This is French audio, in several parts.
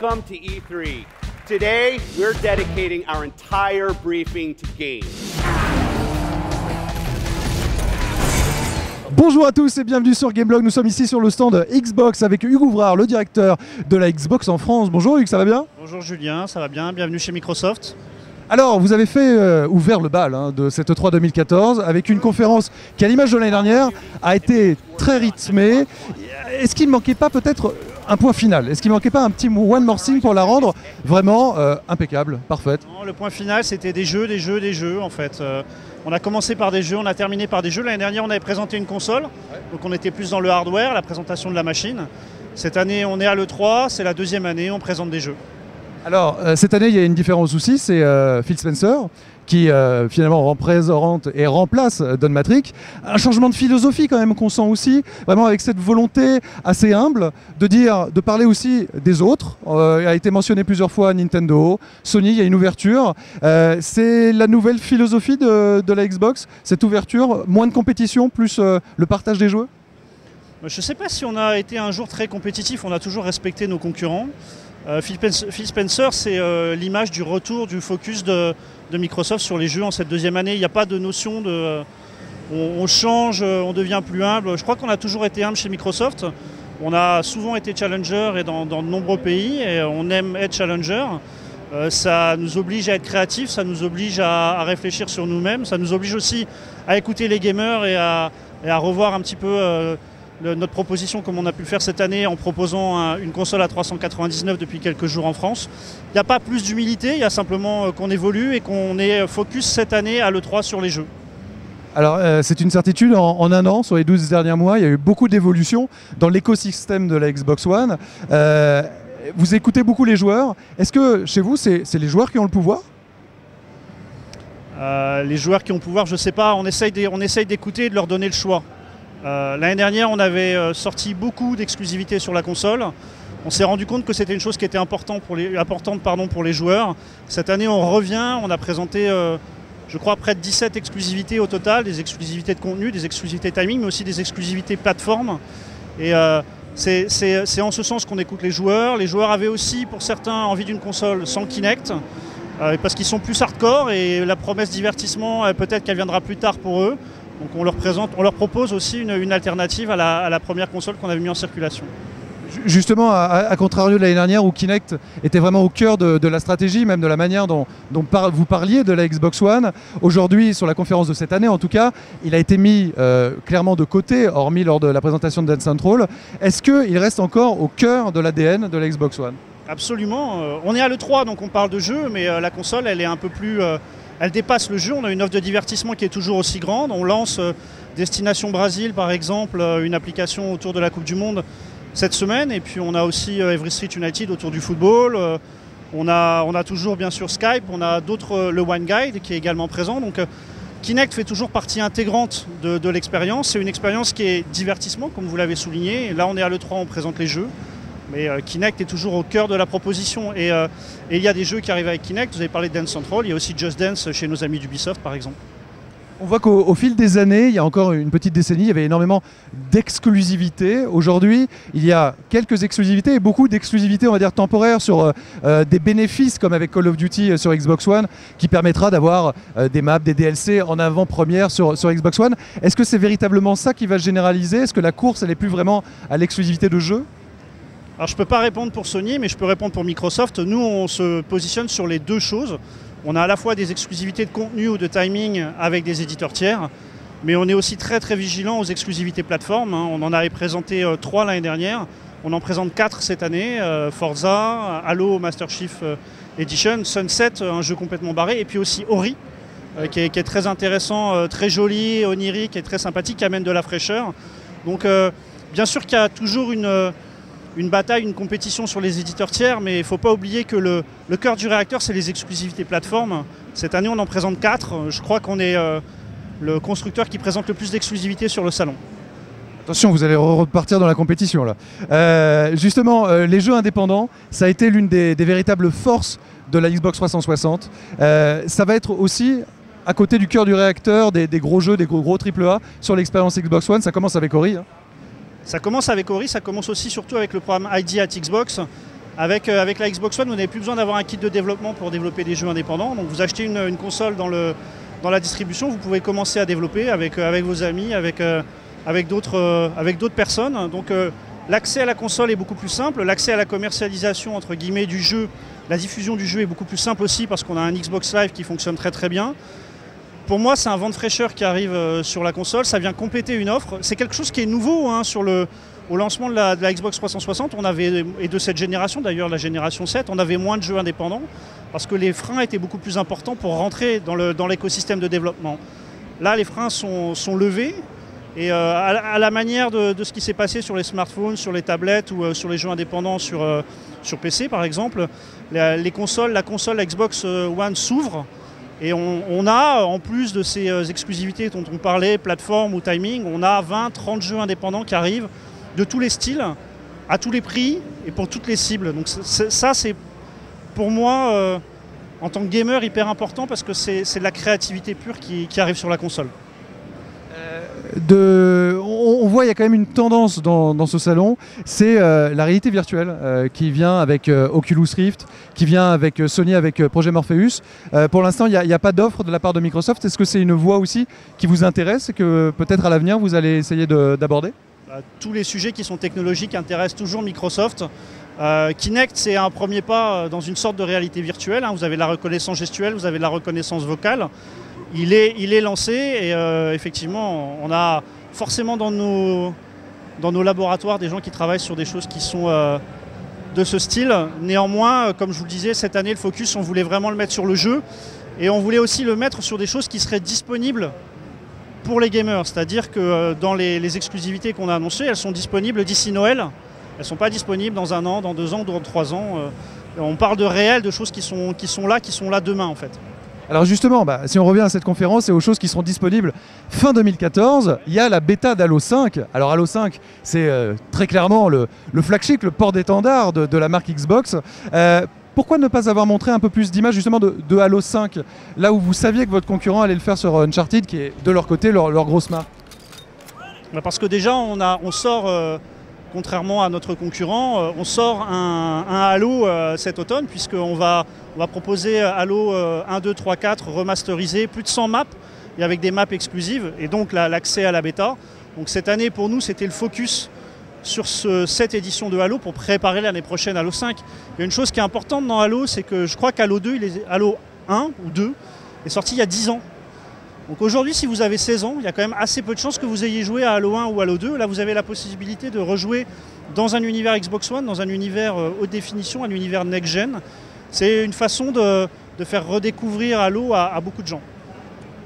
Welcome to E3. Today, we're dedicating our entire briefing to games. Bonjour à tous et bienvenue sur Gameblog. Nous sommes ici sur le stand Xbox avec Hugues Ouvrard, le directeur de la Xbox en France. Bonjour Hugues, ça va bien? Bonjour Julien, ça va bien Bienvenue chez Microsoft. Alors, vous avez fait euh, ouvert le bal hein, de cette E3 2014 avec une conférence qui, à l'image de l'année dernière, a été très rythmée. Est-ce qu'il ne manquait pas peut-être un point final Est-ce qu'il ne manquait pas un petit one more thing pour la rendre vraiment euh, impeccable, parfaite? Non, Le point final, c'était des jeux, des jeux, des jeux en fait. Euh, on a commencé par des jeux, on a terminé par des jeux. L'année dernière, on avait présenté une console, donc on était plus dans le hardware, la présentation de la machine. Cette année, on est à l'E3, c'est la deuxième année, on présente des jeux. Alors, euh, cette année, il y a une différence aussi, c'est Phil Spencer qui euh, finalement représente et remplace Don Matrick. Un changement de philosophie quand même qu'on sent aussi, vraiment avec cette volonté assez humble de dire, de parler aussi des autres. il a été mentionné plusieurs fois Nintendo, Sony, il y a une ouverture. c'est la nouvelle philosophie de, la Xbox, cette ouverture, moins de compétition, plus le partage des jeux? Je ne sais pas si on a été un jour très compétitif, on a toujours respecté nos concurrents. Euh, Phil Spencer, c'est euh, l'image du retour du focus de, Microsoft sur les jeux en cette deuxième année. Il n'y a pas de notion de euh, on, change, on devient plus humble. Je crois qu'on a toujours été humble chez Microsoft. On a souvent été challenger et dans, de nombreux pays et on aime être challenger. ça nous oblige à être créatifs, ça nous oblige à, réfléchir sur nous-mêmes, ça nous oblige aussi à écouter les gamers et à revoir un petit peu notre proposition comme on a pu le faire cette année en proposant une console à 399 depuis quelques jours en France. Il n'y a pas plus d'humilité, il y a simplement euh, qu'on évolue et qu'on est focus cette année à l'E3 sur les jeux. Alors euh, c'est une certitude, en, un an, sur les 12 derniers mois, il y a eu beaucoup d'évolutions dans l'écosystème de la Xbox One. Euh, vous écoutez beaucoup les joueurs. Est-ce que chez vous, c'est les joueurs qui ont le pouvoir? Les joueurs qui ont le pouvoir, je ne sais pas, on essaye d'écouter et de leur donner le choix. Euh, l'année dernière, on avait euh, sorti beaucoup d'exclusivités sur la console. On s'est rendu compte que c'était une chose qui était importante pour les, joueurs. Cette année, on revient, on a présenté, euh, je crois, près de 17 exclusivités au total, des exclusivités de contenu, des exclusivités timing, mais aussi des exclusivités plateforme. Et c'est en ce sens qu'on écoute les joueurs. Les joueurs avaient aussi, pour certains, envie d'une console sans Kinect, parce qu'ils sont plus hardcore et la promesse divertissement, peut-être qu'elle viendra plus tard pour eux. Donc on leur, présente, on leur propose aussi une, alternative à la, première console qu'on avait mis en circulation. Justement, à, contrario de l'année dernière où Kinect était vraiment au cœur de, la stratégie, même de la manière dont, vous parliez de la Xbox One, aujourd'hui, sur la conférence de cette année en tout cas, il a été mis euh, clairement de côté, hormis lors de la présentation de Dance Central. Est-ce qu'il reste encore au cœur de l'ADN de la Xbox One? Absolument. Euh, on est à l'E3, donc on parle de jeu, mais euh, la console, elle est un peu plus elle dépasse le jeu. On a une offre de divertissement qui est toujours aussi grande. On lance euh, Destination Brésil, par exemple, euh, une application autour de la Coupe du Monde cette semaine. Et puis on a aussi euh, Every Street United autour du football. On a, on a toujours bien sûr Skype, on a d'autres, le One Guide qui est également présent. Donc Kinect fait toujours partie intégrante de, l'expérience. C'est une expérience qui est divertissement, comme vous l'avez souligné. là, on est à l'E3, on présente les jeux. Mais euh, Kinect est toujours au cœur de la proposition. Euh, et, il y a des jeux qui arrivent avec Kinect. Vous avez parlé de Dance Central. Il y a aussi Just Dance chez nos amis d'Ubisoft, par exemple. On voit qu'au fil des années, il y a encore une petite décennie, il y avait énormément d'exclusivités. Aujourd'hui, il y a quelques exclusivités et beaucoup d'exclusivités, on va dire, temporaires sur euh, des bénéfices comme avec Call of Duty sur Xbox One, qui permettra d'avoir des maps, des DLC en avant-première sur, sur Xbox One. Est-ce que c'est véritablement ça qui va se généraliser? Est-ce que la course, elle n'est plus vraiment à l'exclusivité de jeu alors je ne peux pas répondre pour Sony, mais je peux répondre pour Microsoft. Nous, on se positionne sur les deux choses. On a à la fois des exclusivités de contenu ou de timing avec des éditeurs tiers, mais on est aussi très très vigilant aux exclusivités plateformes. Hein. On en avait présenté euh, trois l'année dernière. On en présente quatre cette année. Euh, Forza, Halo Master Chief euh, Edition, Sunset, un jeu complètement barré, et puis aussi Ori, qui est, très intéressant, très joli, onirique et très sympathique, qui amène de la fraîcheur. Donc bien sûr qu'il y a toujours une une bataille, une compétition sur les éditeurs tiers, mais il ne faut pas oublier que le, cœur du réacteur, c'est les exclusivités plateformes. Cette année, on en présente 4. Je crois qu'on est euh, le constructeur qui présente le plus d'exclusivités sur le salon. Attention, vous allez repartir dans la compétition là. Euh, justement, euh, les jeux indépendants, ça a été l'une des, véritables forces de la Xbox 360. ça va être aussi à côté du cœur du réacteur, des, gros jeux, des gros, gros AAA sur l'expérience Xbox One. Ça commence avec Ori. Hein. Ça commence avec Ori, ça commence aussi surtout avec le programme ID at Xbox, Avec, euh, avec la Xbox One, vous n'avez plus besoin d'avoir un kit de développement pour développer des jeux indépendants. Donc vous achetez une, console dans, le, dans la distribution, vous pouvez commencer à développer avec, euh, avec vos amis, avec, euh, avec d'autres personnes. Donc l'accès à la console est beaucoup plus simple, l'accès à la commercialisation entre guillemets du jeu, la diffusion du jeu est beaucoup plus simple aussi parce qu'on a un Xbox Live qui fonctionne très très bien. Pour moi, c'est un vent de fraîcheur qui arrive euh, sur la console. Ça vient compléter une offre. C'est quelque chose qui est nouveau hein, sur le, au lancement de la, Xbox 360. On avait, et de cette génération, d'ailleurs la génération 7, on avait moins de jeux indépendants parce que les freins étaient beaucoup plus importants pour rentrer dans le- dans l'écosystème de développement. Là, les freins sont, sont levés. Et euh, à, la- manière de, ce qui s'est passé sur les smartphones, sur les tablettes ou euh, sur les jeux indépendants sur, sur PC par exemple, la- les consoles, la console Xbox One s'ouvre et on, a, en plus de ces euh, exclusivités dont on parlait, plateforme ou timing, on a 20, 30 jeux indépendants qui arrivent de tous les styles, à tous les prix et pour toutes les cibles. Donc ça, c'est pour moi, euh, en tant que gamer, hyper important parce que c'est de la créativité pure qui arrive sur la console. On, voit il y a quand même une tendance dans, ce salon, c'est euh, la réalité virtuelle euh, qui vient avec euh, Oculus Rift, qui vient avec Sony avec Projet Morpheus. Pour l'instant, il n'y a, pas d'offre de la part de Microsoft. Est-ce que c'est une voie aussi qui vous intéresse et que peut-être à l'avenir vous allez essayer de- d'aborder? Euh, tous les sujets qui sont technologiques intéressent toujours Microsoft. Kinect, c'est un premier pas dans une sorte de réalité virtuelle. hein. Vous avez la reconnaissance gestuelle, vous avez la reconnaissance vocale. Il est, lancé et euh, effectivement, on a forcément dans nos, laboratoires des gens qui travaillent sur des choses qui sont euh, de ce style. Néanmoins, euh, comme je vous le disais, cette année, le focus, on voulait vraiment le mettre sur le jeu et on voulait aussi le mettre sur des choses qui seraient disponibles pour les gamers. C'est-à-dire que dans les, exclusivités qu'on a annoncées, elles sont disponibles d'ici Noël. Elles ne sont pas disponibles dans un an, dans deux ans, dans trois ans. On parle de réel, de choses qui sont là, qui sont là demain en fait. Alors justement, bah, si on revient à cette conférence et aux choses qui seront disponibles fin 2014, il y a la bêta d'Halo 5. Alors Halo 5, c'est euh, très clairement le, le flagship, le port d'étendard de, la marque Xbox. Euh, pourquoi ne pas avoir montré un peu plus d'images justement de, Halo 5, là où vous saviez que votre concurrent allait le faire sur Uncharted, qui est de leur côté leur, leur grosse marque? Bah, Parce que déjà, on, a, on sort, euh, contrairement à notre concurrent, euh, on sort un, Halo euh, cet automne, puisqu'on va, on va proposer Halo euh, 1, 2, 3, 4 remasterisé, plus de 100 maps, et avec des maps exclusives, et donc la- l'accès à la bêta. Donc cette année, pour nous, c'était le focus sur ce- cette édition de Halo pour préparer l'année prochaine Halo 5. Il y a une chose qui est importante dans Halo, c'est que je crois qu'Halo 2, il est, Halo 1 ou 2 est sorti il y a 10 ans. Donc aujourd'hui, si vous avez 16 ans, il y a quand même assez peu de chances que vous ayez joué à Halo 1 ou Halo 2. Là, vous avez la possibilité de rejouer dans un univers Xbox One, dans un univers euh, haute définition, un univers next-gen. C'est une façon de, faire redécouvrir Halo à, beaucoup de gens.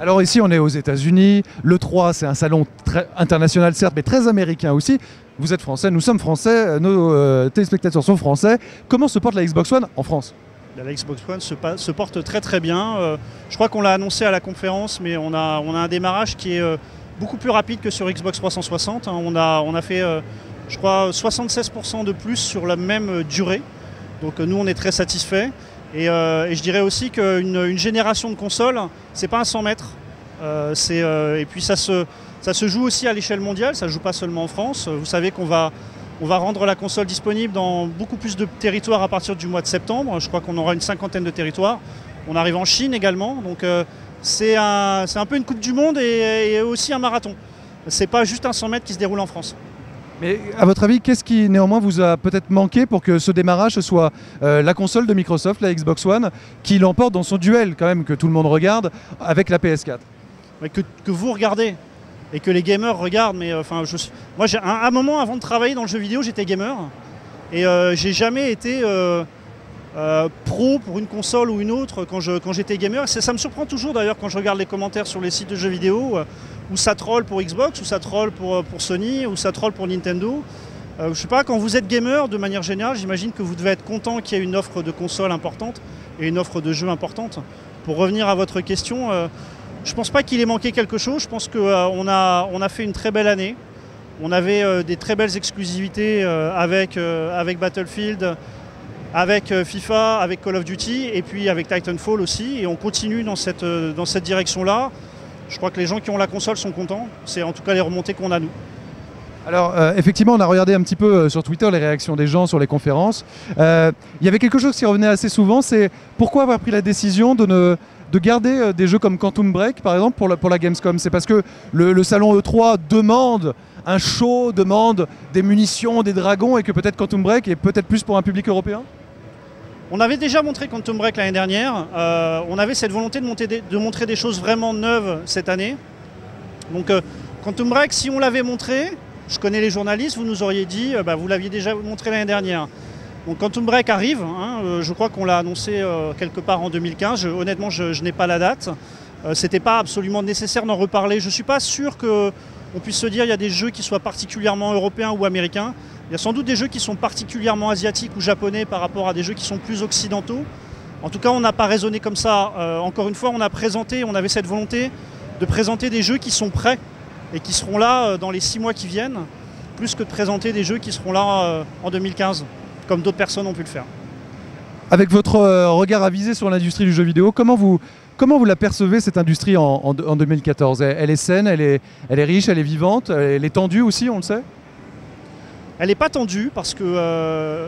Alors ici, on est aux États-Unis. Le 3, c'est un salon international, certes, mais très américain aussi. Vous êtes français, nous sommes français, nos euh, téléspectateurs sont français. Comment se porte la Xbox One en France? La Xbox One se, porte très très bien. Euh, je crois qu'on l'a annoncé à la conférence, mais on a, un démarrage qui est euh, beaucoup plus rapide que sur Xbox 360. hein. On, a, fait, euh, je crois, 76% de plus sur la même durée. Donc nous, on est très satisfaits. Et, je dirais aussi qu'une une génération de consoles, c'est pas un 100 mètres. Et puis ça se, ça se joue aussi à l'échelle mondiale, ça ne joue pas seulement en France. Vous savez qu'on va, on va rendre la console disponible dans beaucoup plus de territoires à partir du mois de septembre. Je crois qu'on aura une cinquantaine de territoires. On arrive en Chine également. Donc euh, c'est un, peu une Coupe du Monde et, et aussi un marathon. C'est pas juste un 100 mètres qui se déroule en France. Mais à votre avis, qu'est-ce qui néanmoins vous a peut-être manqué pour que ce démarrage soit euh, la console de Microsoft, la Xbox One, qui l'emporte dans son duel quand même que tout le monde regarde avec la PS4 Mais que, que vous regardez et que les gamers regardent. Mais euh, enfin, je, moi, j'ai un, moment avant de travailler dans le jeu vidéo, j'étais gamer et euh, j'ai jamais été euh, pro pour une console ou une autre quand je- j'étais gamer. Ça me surprend toujours d'ailleurs quand je regarde les commentaires sur les sites de jeux vidéo où ça troll pour Xbox, où ça troll pour, Sony, où ça troll pour Nintendo. Euh, je sais pas, quand vous êtes gamer, de manière générale, j'imagine que vous devez être content qu'il y ait une offre de console importante et une offre de jeux importante. Pour revenir à votre question, euh, je pense pas qu'il ait manqué quelque chose. Je pense qu'on a, on a fait une très belle année. On avait euh, des très belles exclusivités euh, avec, euh, avec Battlefield, avec euh, FIFA, avec Call of Duty et puis avec Titanfall aussi. Et on continue dans cette, euh, cette direction-là. Je crois que les gens qui ont la console sont contents. C'est en tout cas les remontées qu'on a nous. Alors euh, effectivement, on a regardé un petit peu euh, sur Twitter les réactions des gens sur les conférences. Euh, Il y avait quelque chose qui revenait assez souvent, c'est pourquoi avoir pris la décision de ne de garder euh, des jeux comme Quantum Break, par exemple, pour la, Gamescom C'est parce que le, salon E3 demande un show, demande des munitions, des dragons, et que peut-être Quantum Break est peut-être plus pour un public européen? On avait déjà montré Quantum Break l'année dernière. Euh, on avait cette volonté de, montrer des choses vraiment neuves cette année. Donc euh, Quantum Break, si on l'avait montré, je connais les journalistes, vous nous auriez dit, bah, vous l'aviez déjà montré l'année dernière. Donc Quantum Break arrive, hein, euh, je crois qu'on l'a annoncé euh, quelque part en 2015. Je- honnêtement, je, n'ai pas la date. Euh, C'était pas absolument nécessaire d'en reparler. Je suis pas sûr que on puisse se dire il y a des jeux qui soient particulièrement européens ou américains. Il y a sans doute des jeux qui sont particulièrement asiatiques ou japonais par rapport à des jeux qui sont plus occidentaux. En tout cas, on n'a pas raisonné comme ça. Euh, encore une fois, on a présenté, on avait cette volonté de présenter des jeux qui sont prêts et qui seront là dans les six mois qui viennent, plus que de présenter des jeux qui seront là en 2015, comme d'autres personnes ont pu le faire. Avec votre euh, regard avisé sur l'industrie du jeu vidéo, comment vous, comment vous la percevez cette industrie en, en- en 2014 elle, elle est saine, elle est, elle est riche, elle est vivante, elle est tendue aussi, on le sait? Elle n'est pas tendue parce que euh,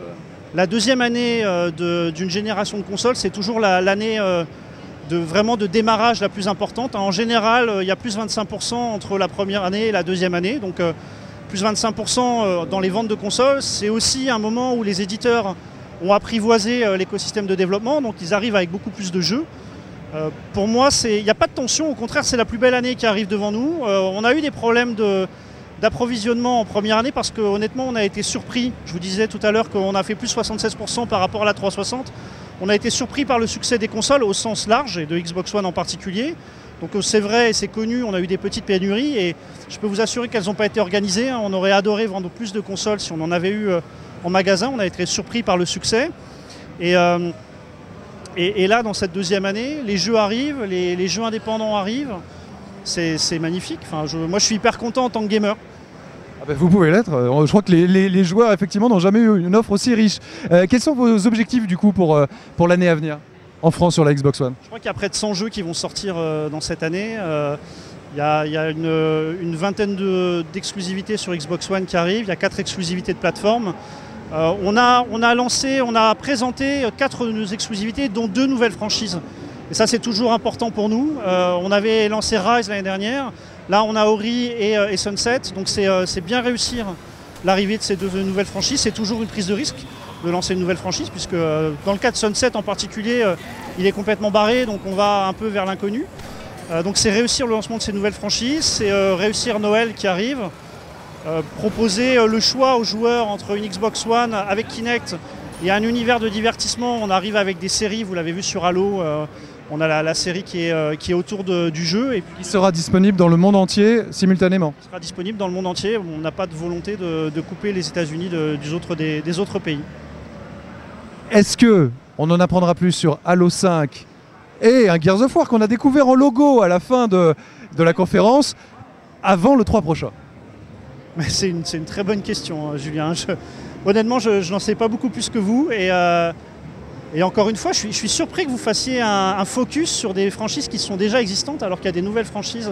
la deuxième année euh, de- d'une génération de consoles, c'est toujours la- l'année euh, de vraiment de démarrage la plus importante. En général, il y a plus 25% entre la première année et la deuxième année. Donc plus 25% euh, dans les ventes de consoles. C'est aussi un moment où les éditeurs ont apprivoisé euh, l'écosystème de développement, donc ils arrivent avec beaucoup plus de jeux. Euh, pour moi, il n'y a pas de tension, au contraire, c'est la plus belle année qui arrive devant nous. On a eu des problèmes d'approvisionnement en première année parce que honnêtement on a été surpris. Je vous disais tout à l'heure qu'on a fait plus 76% par rapport à la 360. On a été surpris par le succès des consoles au sens large et de Xbox One en particulier. Donc euh, c'est vrai c'est connu, on a eu des petites pénuries et je peux vous assurer qu'elles n'ont pas été organisées. On aurait adoré vendre plus de consoles si on en avait eu euh, en magasin. On a été surpris par le succès. Et, euh, là, dans cette deuxième année, les jeux arrivent, les, jeux indépendants arrivent. C'est magnifique. Moi, je suis hyper content en tant que gamer. Ah ben, Vous pouvez l'être. Je crois que les, joueurs, effectivement, n'ont jamais eu une offre aussi riche. Quels sont vos objectifs, du coup, pour l'année à venir? En France sur la Xbox One Je crois qu'il y a près de 100 jeux qui vont sortir euh, dans cette année. Euh, Il y a, une, vingtaine de- d'exclusivités sur Xbox One qui arrivent. Il y a quatre exclusivités de plateforme. Euh, on, a, lancé, on présenté quatre exclusivités, dont deux nouvelles franchises. Et ça, c'est toujours important pour nous. On avait lancé Rise l'année dernière. Là, on a Ori et, et Sunset. Donc, c'est bien réussir l'arrivée de ces deux nouvelles franchises. C'est toujours une prise de risque de lancer une nouvelle franchise, puisque euh, dans le cas de Sunset en particulier, euh, il est complètement barré, donc on va un peu vers l'inconnu. Euh, donc c'est réussir le lancement de ces nouvelles franchises, c'est réussir Noël qui arrive, proposer le choix aux joueurs entre une Xbox One avec Kinect et un univers de divertissement. On arrive avec des séries, vous l'avez vu sur Halo, on a la, la série qui est, euh, qui est autour de- du jeu et puis Qui sera disponible dans le monde entier simultanément qui sera disponible dans le monde entier. On n'a pas de volonté de, de couper les États-Unis de- des, autres, des- des autres pays. Est-ce que on en apprendra plus sur Halo 5 et un Gears of War qu'on a découvert en logo à la fin de, de la conférence avant le 3 prochain? Mais C'est une, c'est une très bonne question, hein, Julien. Je- honnêtement, je, n'en sais pas beaucoup plus que vous. Et, euh, et encore une fois, je suis, je suis surpris que vous fassiez un, un focus sur des franchises qui sont déjà existantes alors qu'il y a des nouvelles franchises.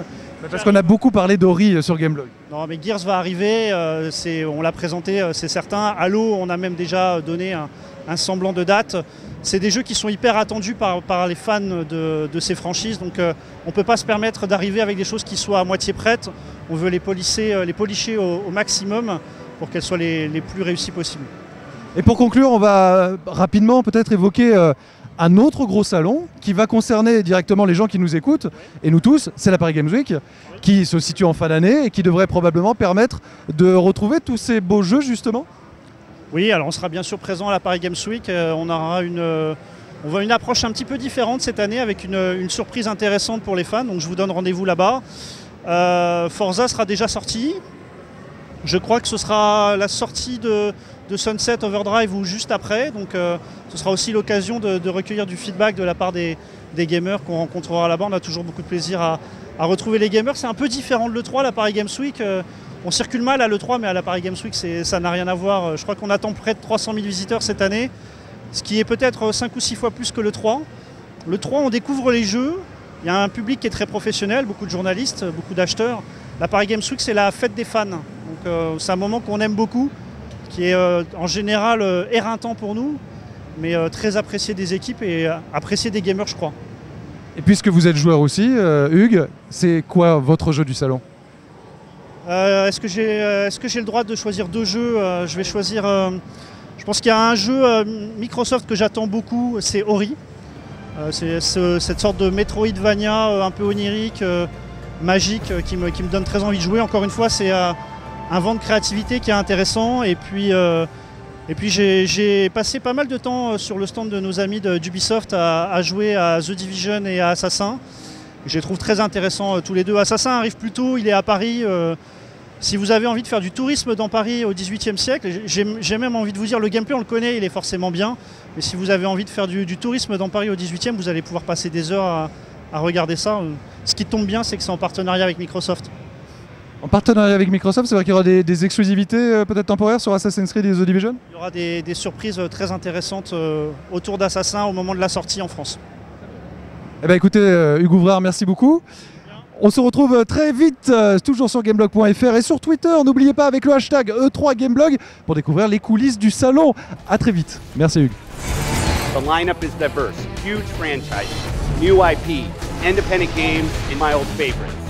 Parce qu'on a beaucoup parlé d'Ori euh, sur Gameblog. Non, mais Gears va arriver, euh, on l'a présenté, c'est certain. Halo, on a même déjà donné un, un semblant de date. C'est des jeux qui sont hyper attendus par, les fans de, ces franchises, donc euh, on ne peut pas se permettre d'arriver avec des choses qui soient à moitié prêtes. On veut les polisser, euh, les policher au, maximum pour qu'elles soient les, plus réussies possibles. Et pour conclure, on va rapidement peut-être évoquer euh, un autre gros salon qui va concerner directement les gens qui nous écoutent, et nous tous, c'est la Paris Games Week, qui se situe en fin d'année et qui devrait probablement permettre de retrouver tous ces beaux jeux justement. Oui, alors on sera bien sûr présent à la Paris Games Week. Euh, on aura une, euh, voit une approche un petit peu différente cette année avec une, surprise intéressante pour les fans. Donc je vous donne rendez-vous là-bas. Euh, Forza sera déjà sorti. Je crois que ce sera la sortie de, Sunset Overdrive ou juste après. Donc ce sera aussi l'occasion de, recueillir du feedback de la part des, gamers qu'on rencontrera là-bas. On a toujours beaucoup de plaisir à, retrouver les gamers. C'est un peu différent de l'E3, la Paris Games Week. On circule mal à l'E3, mais à la Paris Games Week, ça n'a rien à voir. Je crois qu'on attend près de 300 000 visiteurs cette année, ce qui est peut-être 5 ou 6 fois plus que l'E3. L'E3, on découvre les jeux. Il y a un public qui est très professionnel, beaucoup de journalistes, beaucoup d'acheteurs. La Paris Games Week, c'est la fête des fans. Euh, c'est un moment qu'on aime beaucoup, qui est euh, en général euh, éreintant pour nous, mais très apprécié des équipes et apprécié des gamers, je crois. Et puisque vous êtes joueur aussi, Hugues, c'est quoi votre jeu du salon? Euh, Est-ce que j'ai euh, est-ce que j'ai le droit de choisir deux jeux Euh, Je vais choisir. je pense qu'il y a un jeu Microsoft que j'attends beaucoup, c'est Ori. C'est ce- cette sorte de Metroidvania un peu onirique, magique, qui, me, donne très envie de jouer. Encore une fois, c'est un vent de créativité qui est intéressant. Et puis, et puis j'ai passé pas mal de temps sur le stand de nos amis de- d'Ubisoft à jouer à The Division et à Assassin. Je les trouve très intéressants euh, tous les deux. Assassin arrive plus tôt, il est à Paris. euh, si vous avez envie de faire du tourisme dans Paris au XVIIIe siècle, j'ai même envie de vous dire, le gameplay on le connaît, il est forcément bien. Mais si vous avez envie de faire du, du tourisme dans Paris au XVIIIe, vous allez pouvoir passer des heures à, à regarder ça. Euh, Ce qui tombe bien, c'est que c'est en partenariat avec Microsoft. En partenariat avec Microsoft, c'est vrai qu'il y aura des, des exclusivités euh, peut-être temporaires sur Assassin's Creed et The Division? Il y aura des, des surprises euh, très intéressantes euh, autour d'Assassin au moment de la sortie en France. Eh ben écoutez, euh, Hugues Ouvrard, merci beaucoup. On se retrouve euh, très vite, euh, toujours sur gameblog.fr et sur Twitter. N'oubliez pas avec le hashtag E3Gameblog pour découvrir les coulisses du salon. À très vite. Merci Hugues. The lineup is diverse, huge new IP, independent games, and my old favorites.